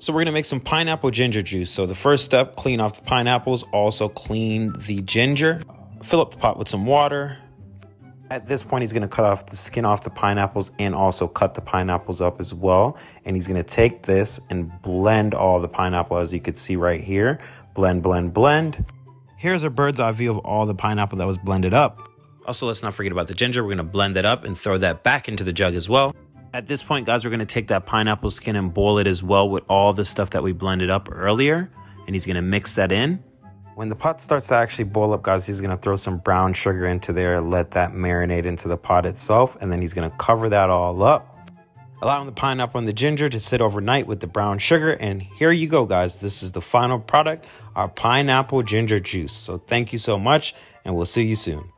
So we're gonna make some pineapple ginger juice. So the first step, clean off the pineapples, also clean the ginger. Fill up the pot with some water. At this point, he's gonna cut off the skin off the pineapples and also cut the pineapples up as well. And he's gonna take this and blend all the pineapple as you can see right here. Blend, blend, blend. Here's a bird's eye view of all the pineapple that was blended up. Also, let's not forget about the ginger. We're gonna blend that up and throw that back into the jug as well. At this point, guys, we're going to take that pineapple skin and boil it as well with all the stuff that we blended up earlier. And he's going to mix that in. When the pot starts to actually boil up, guys, he's going to throw some brown sugar into there, let that marinate into the pot itself, and then he's going to cover that all up. Allowing the pineapple and the ginger to sit overnight with the brown sugar. And here you go, guys. This is the final product, our pineapple ginger juice. So thank you so much, and we'll see you soon.